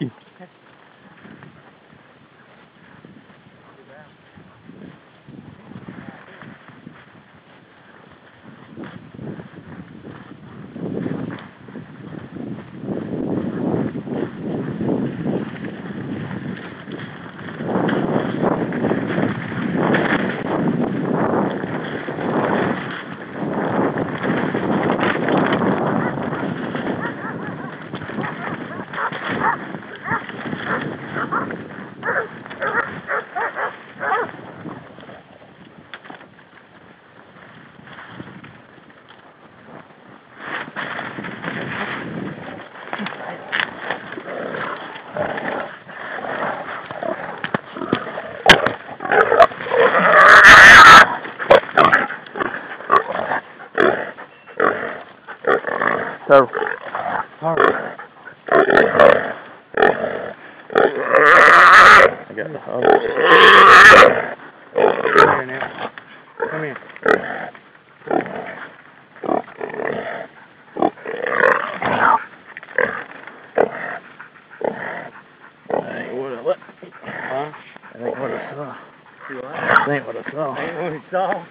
Merci. So, sorry. I got the hose. Come here now. Come here. That ain't what I let. Huh? That ain't what I saw. You what? That ain't what I saw. Ain't what he saw.